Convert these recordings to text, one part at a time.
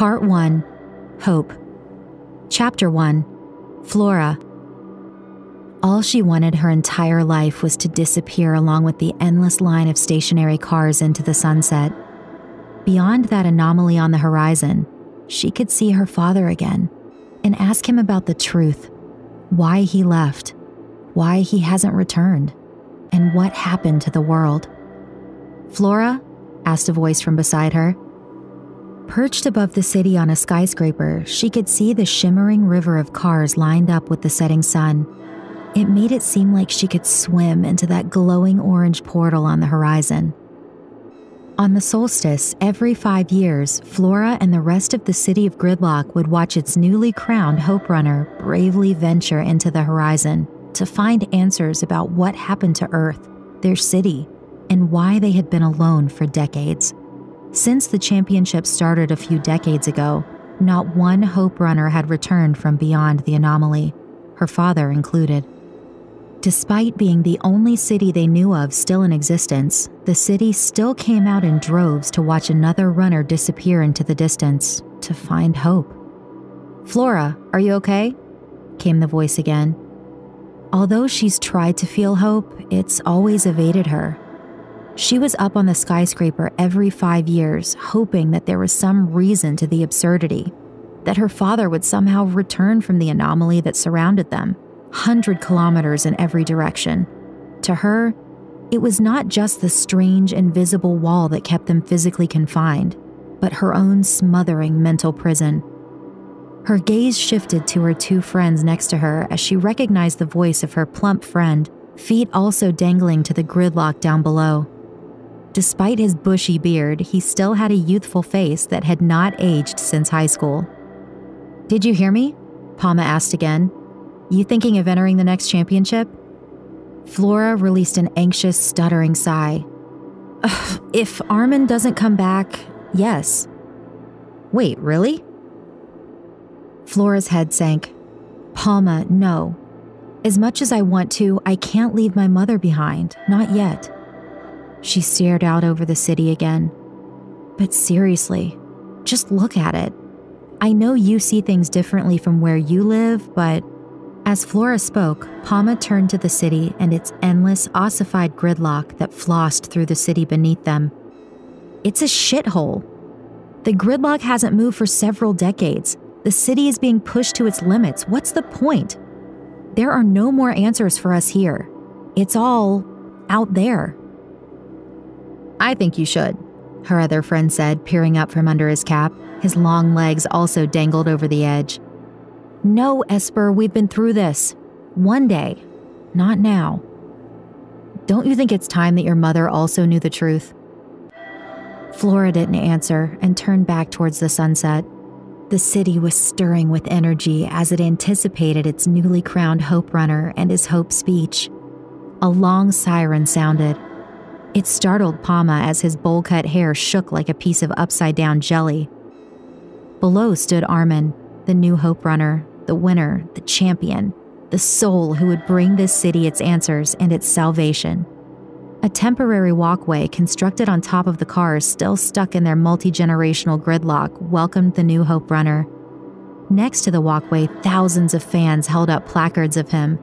Part 1 Hope. Chapter 1 Flora. All she wanted her entire life was to disappear along with the endless line of stationary cars into the sunset. Beyond that anomaly on the horizon, she could see her father again and ask him about the truth why he left, why he hasn't returned, and what happened to the world. Flora? asked a voice from beside her. Perched above the city on a skyscraper, she could see the shimmering river of cars lined up with the setting sun. It made it seem like she could swim into that glowing orange portal on the horizon. On the solstice, every five years, Flora and the rest of the city of Gridlock would watch its newly crowned Hope Runner bravely venture into the horizon to find answers about what happened to Earth, their city, and why they had been alone for decades. Since the championship started a few decades ago, not one Hope Runner had returned from beyond the anomaly, her father included. Despite being the only city they knew of still in existence, the city still came out in droves to watch another runner disappear into the distance to find hope. Flora, are you okay? came the voice again. Although she's tried to feel hope, it's always evaded her. She was up on the skyscraper every five years, hoping that there was some reason to the absurdity, that her father would somehow return from the anomaly that surrounded them 100 kilometers in every direction. To her, it was not just the strange, invisible wall that kept them physically confined, but her own smothering mental prison. Her gaze shifted to her two friends next to her as she recognized the voice of her plump friend, feet also dangling to the gridlock down below. Despite his bushy beard, he still had a youthful face that had not aged since high school. Did you hear me? Palma asked again, you thinking of entering the next championship? Flora released an anxious, stuttering sigh. If Armin doesn't come back, yes. Wait, really? Flora's head sank. Palma, no. As much as I want to, I can't leave my mother behind, not yet. She stared out over the city again. But seriously, just look at it. I know you see things differently from where you live, but as Flora spoke, Palma turned to the city and its endless, ossified gridlock that flossed through the city beneath them. It's a shithole. The gridlock hasn't moved for several decades. The city is being pushed to its limits. What's the point? There are no more answers for us here. It's all out there. I think you should, her other friend said, peering up from under his cap. His long legs also dangled over the edge. No, Esper, we've been through this. One day. Not now. Don't you think it's time that your mother also knew the truth? Flora didn't answer and turned back towards the sunset. The city was stirring with energy as it anticipated its newly crowned Hope Runner and his Hope speech. A long siren sounded. It startled Palma as his bowl cut hair shook like a piece of upside down jelly. Below stood Armin, the new Hope Runner, the winner, the champion, the soul who would bring this city its answers and its salvation. A temporary walkway constructed on top of the cars still stuck in their multi generational gridlock welcomed the new Hope Runner. Next to the walkway, thousands of fans held up placards of him.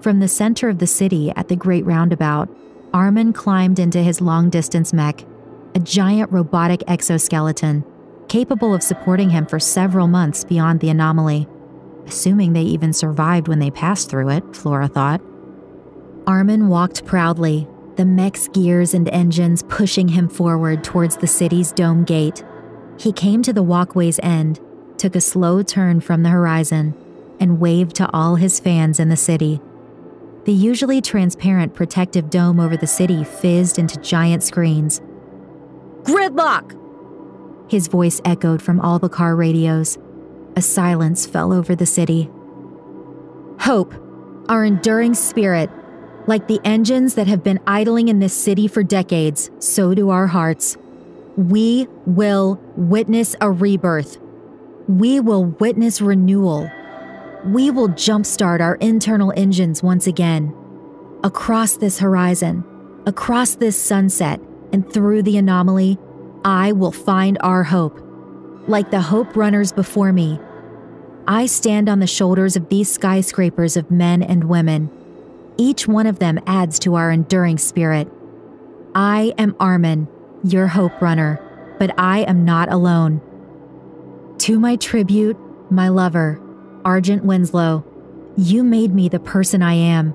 From the center of the city at the Great Roundabout, Armin climbed into his long distance mech, a giant robotic exoskeleton, capable of supporting him for several months beyond the anomaly assuming they even survived when they passed through it, Flora thought. Armin walked proudly, the mech's gears and engines pushing him forward towards the city's dome gate. He came to the walkway's end, took a slow turn from the horizon, and waved to all his fans in the city. The usually transparent protective dome over the city fizzed into giant screens. Gridlock! His voice echoed from all the car radios. A silence fell over the city. Hope, our enduring spirit, like the engines that have been idling in this city for decades, so do our hearts. We will witness a rebirth. We will witness renewal. We will jumpstart our internal engines once again. Across this horizon, across this sunset, and through the anomaly, I will find our hope. like the hope runners before me. I stand on the shoulders of these skyscrapers of men and women. Each one of them adds to our enduring spirit. I am Armin, your hope runner, but I am not alone. To my tribute, my lover, Argent Winslow, you made me the person I am.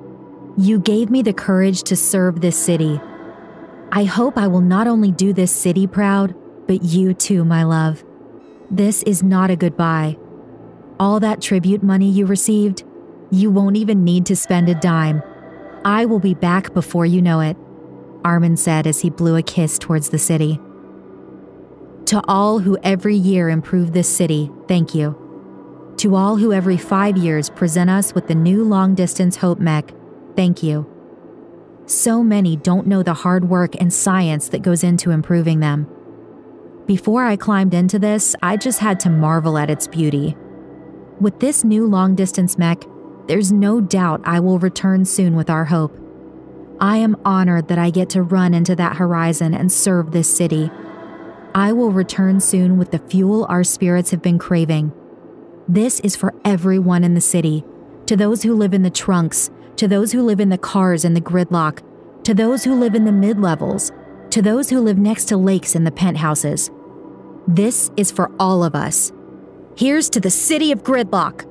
You gave me the courage to serve this city. I hope I will not only do this city proud, but you too, my love. This is not a goodbye. All that tribute money you received, you won't even need to spend a dime. I will be back before you know it, Armin said as he blew a kiss towards the city. To all who every year improve this city, thank you. To all who every five years present us with the new long distance Hope Mech, thank you. So many don't know the hard work and science that goes into improving them. Before I climbed into this, I just had to marvel at its beauty. With this new long distance mech, there's no doubt I will return soon with our hope. I am honored that I get to run into that horizon and serve this city. I will return soon with the fuel our spirits have been craving. This is for everyone in the city to those who live in the trunks, to those who live in the cars in the gridlock, to those who live in the mid levels, to those who live next to lakes in the penthouses. This is for all of us. Here's to the city of Gridlock.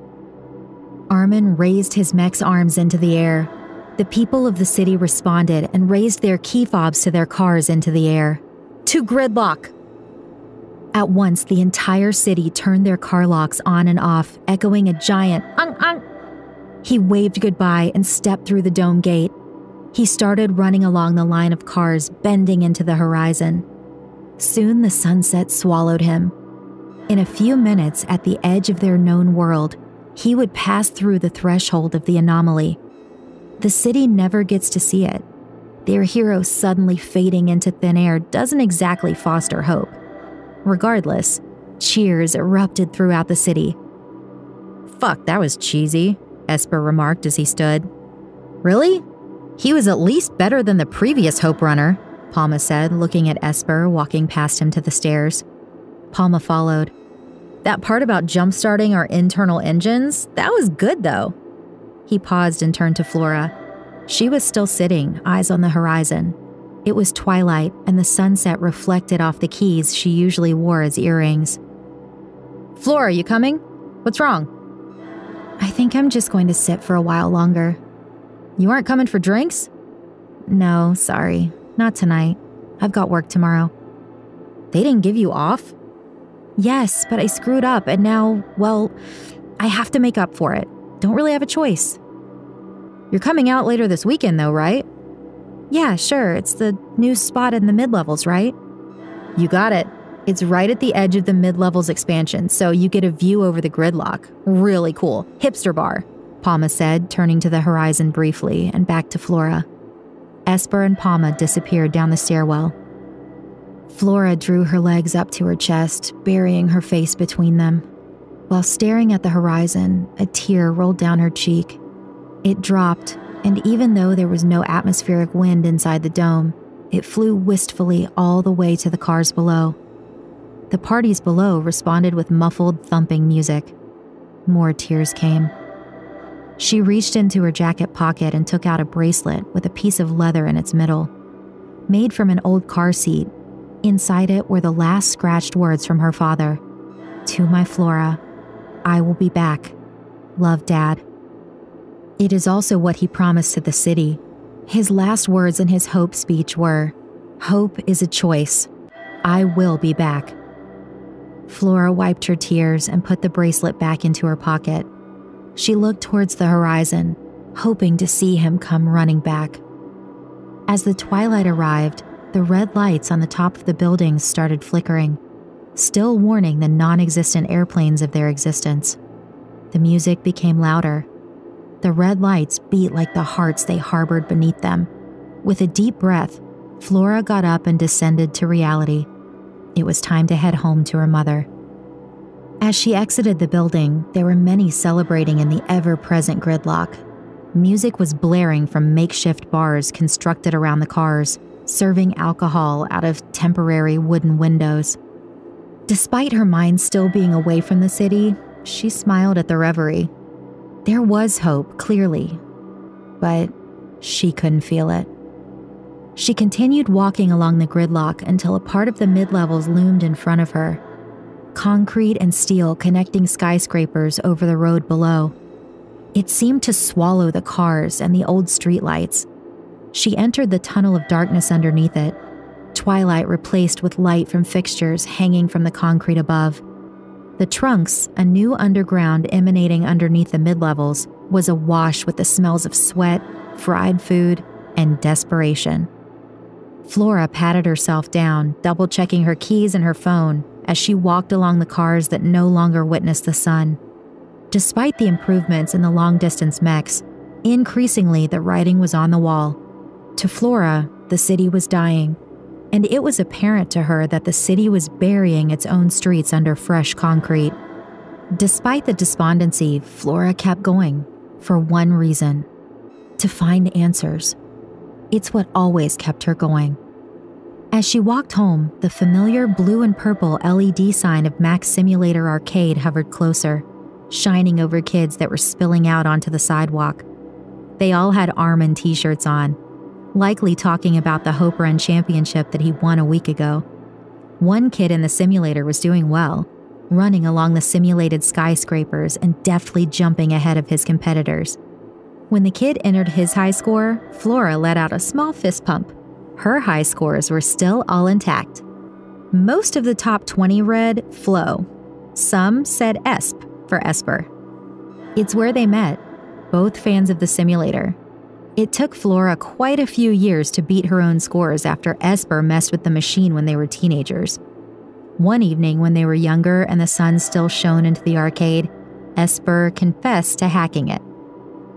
Armin raised his mech's arms into the air. The people of the city responded and raised their key fobs to their cars into the air. To Gridlock! At once, the entire city turned their car locks on and off, echoing a giant ung ung. He waved goodbye and stepped through the dome gate. He started running along the line of cars, bending into the horizon. Soon the sunset swallowed him. In a few minutes, at the edge of their known world, he would pass through the threshold of the anomaly. The city never gets to see it. Their hero suddenly fading into thin air doesn't exactly foster hope. Regardless, cheers erupted throughout the city. Fuck, that was cheesy, Esper remarked as he stood. Really? He was at least better than the previous Hope Runner, Palma said, looking at Esper walking past him to the stairs. Palma followed. That part about jump-starting our internal engines, that was good though. He paused and turned to Flora. She was still sitting, eyes on the horizon. It was twilight, and the sunset reflected off the keys she usually wore as earrings. Flora, you coming? What's wrong? I think I'm just going to sit for a while longer. You aren't coming for drinks? No, sorry. Not tonight. I've got work tomorrow. They didn't give you off? Yes, but I screwed up and now, well, I have to make up for it. Don't really have a choice. You're coming out later this weekend, though, right? Yeah, sure. It's the new spot in the mid levels, right? You got it. It's right at the edge of the mid levels expansion, so you get a view over the gridlock. Really cool. Hipster bar, Palma said, turning to the horizon briefly and back to Flora. Esper and Palma disappeared down the stairwell. Flora drew her legs up to her chest, burying her face between them. While staring at the horizon, a tear rolled down her cheek. It dropped, and even though there was no atmospheric wind inside the dome, it flew wistfully all the way to the cars below. The parties below responded with muffled, thumping music. More tears came. She reached into her jacket pocket and took out a bracelet with a piece of leather in its middle. Made from an old car seat, inside it were the last scratched words from her father To my Flora, I will be back. Love, Dad. It is also what he promised to the city. His last words in his hope speech were Hope is a choice. I will be back. Flora wiped her tears and put the bracelet back into her pocket. She looked towards the horizon, hoping to see him come running back. As the twilight arrived, the red lights on the top of the buildings started flickering, still warning the non existent airplanes of their existence. The music became louder. The red lights beat like the hearts they harbored beneath them. With a deep breath, Flora got up and descended to reality. It was time to head home to her mother. As she exited the building, there were many celebrating in the ever present gridlock. Music was blaring from makeshift bars constructed around the cars, serving alcohol out of temporary wooden windows. Despite her mind still being away from the city, she smiled at the reverie. There was hope, clearly, but she couldn't feel it. She continued walking along the gridlock until a part of the mid levels loomed in front of her concrete and steel connecting skyscrapers over the road below. It seemed to swallow the cars and the old streetlights. She entered the tunnel of darkness underneath it, twilight replaced with light from fixtures hanging from the concrete above. The trunks, a new underground emanating underneath the mid levels, was awash with the smells of sweat, fried food, and desperation. Flora patted herself down, double checking her keys and her phone as she walked along the cars that no longer witnessed the sun. Despite the improvements in the long distance mechs, increasingly the writing was on the wall. To Flora, the city was dying, and it was apparent to her that the city was burying its own streets under fresh concrete. Despite the despondency, Flora kept going for one reason to find answers. It's what always kept her going. As she walked home, the familiar blue and purple LED sign of Max Simulator Arcade hovered closer, shining over kids that were spilling out onto the sidewalk. They all had Armin t shirts on, likely talking about the Hope Run Championship that he won a week ago. One kid in the simulator was doing well, running along the simulated skyscrapers and deftly jumping ahead of his competitors. When the kid entered his high score, Flora let out a small fist pump. Her high scores were still all intact. Most of the top 20 read Flow. Some said ESP for Esper. It's where they met, both fans of the simulator. It took Flora quite a few years to beat her own scores after Esper messed with the machine when they were teenagers. One evening, when they were younger and the sun still shone into the arcade, Esper confessed to hacking it.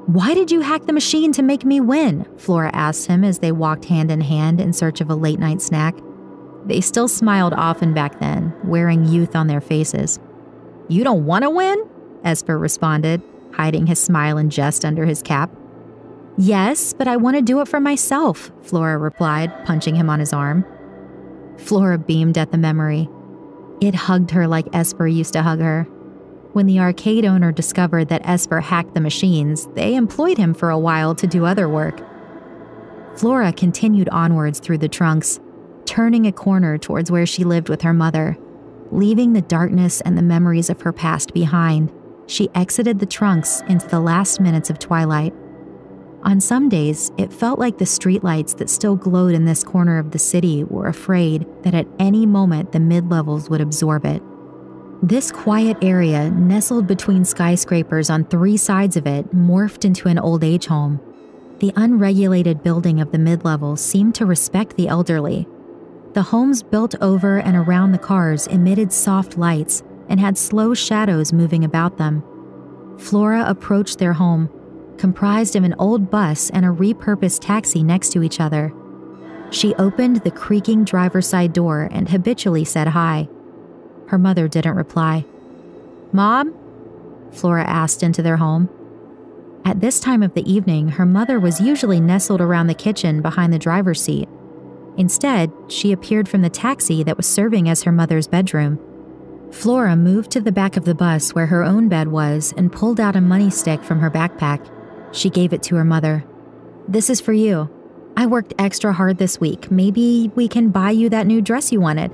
Why did you hack the machine to make me win? Flora asked him as they walked hand in hand in search of a late night snack. They still smiled often back then, wearing youth on their faces. You don't want to win? Esper responded, hiding his smile and jest under his cap. Yes, but I want to do it for myself, Flora replied, punching him on his arm. Flora beamed at the memory. It hugged her like Esper used to hug her. When the arcade owner discovered that Esper hacked the machines, they employed him for a while to do other work. Flora continued onwards through the trunks, turning a corner towards where she lived with her mother. Leaving the darkness and the memories of her past behind, she exited the trunks into the last minutes of twilight. On some days, it felt like the streetlights that still glowed in this corner of the city were afraid that at any moment the mid levels would absorb it. This quiet area, nestled between skyscrapers on three sides of it, morphed into an old age home. The unregulated building of the mid level seemed to respect the elderly. The homes built over and around the cars emitted soft lights and had slow shadows moving about them. Flora approached their home, comprised of an old bus and a repurposed taxi next to each other. She opened the creaking driver's side door and habitually said hi. Her mother didn't reply. Mom? Flora asked into their home. At this time of the evening, her mother was usually nestled around the kitchen behind the driver's seat. Instead, she appeared from the taxi that was serving as her mother's bedroom. Flora moved to the back of the bus where her own bed was and pulled out a money stick from her backpack. She gave it to her mother. This is for you. I worked extra hard this week. Maybe we can buy you that new dress you wanted.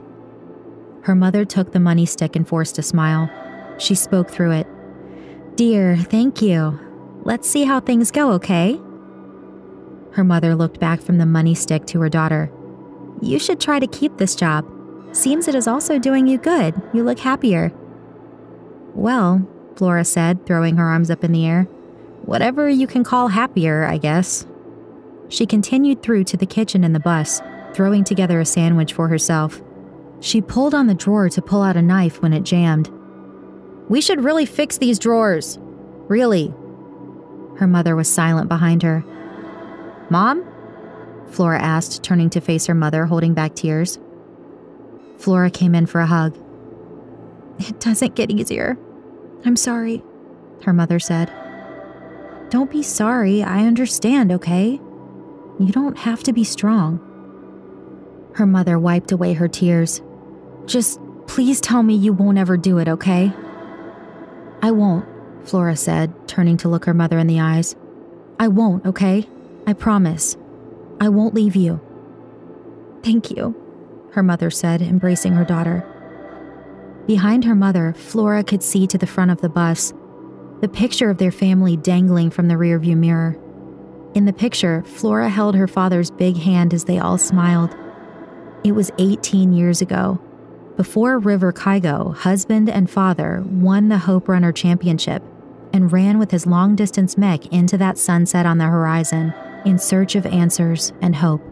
Her mother took the money stick and forced a smile. She spoke through it. Dear, thank you. Let's see how things go, okay? Her mother looked back from the money stick to her daughter. You should try to keep this job. Seems it is also doing you good. You look happier. Well, Flora said, throwing her arms up in the air. Whatever you can call happier, I guess. She continued through to the kitchen and the bus, throwing together a sandwich for herself. She pulled on the drawer to pull out a knife when it jammed. We should really fix these drawers. Really. Her mother was silent behind her. Mom? Flora asked, turning to face her mother, holding back tears. Flora came in for a hug. It doesn't get easier. I'm sorry, her mother said. Don't be sorry. I understand, okay? You don't have to be strong. Her mother wiped away her tears. Just Please tell me you won't ever do it, okay? I won't, Flora said, turning to look her mother in the eyes. I won't, okay? I promise. I won't leave you. Thank you, her mother said, embracing her daughter. Behind her mother, Flora could see to the front of the bus, the picture of their family dangling from the rearview mirror. In the picture, Flora held her father's big hand as they all smiled. It was 18 years ago, before River Kaigo, husband and father, won the Hope Runner Championship and ran with his long distance mech into that sunset on the horizon in search of answers and hope.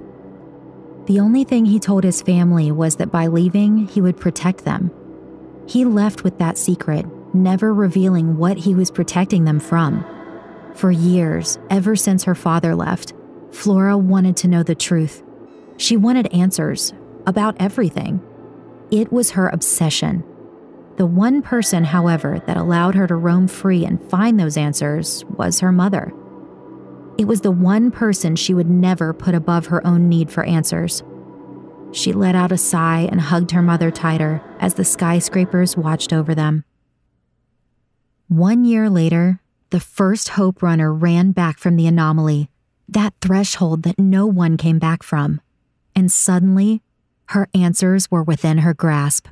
The only thing he told his family was that by leaving, he would protect them. He left with that secret, never revealing what he was protecting them from. For years, ever since her father left, Flora wanted to know the truth. She wanted answers about everything. It was her obsession. The one person, however, that allowed her to roam free and find those answers was her mother. It was the one person she would never put above her own need for answers. She let out a sigh and hugged her mother tighter as the skyscrapers watched over them. One year later, the first Hope Runner ran back from the anomaly, that threshold that no one came back from. And suddenly, her answers were within her grasp.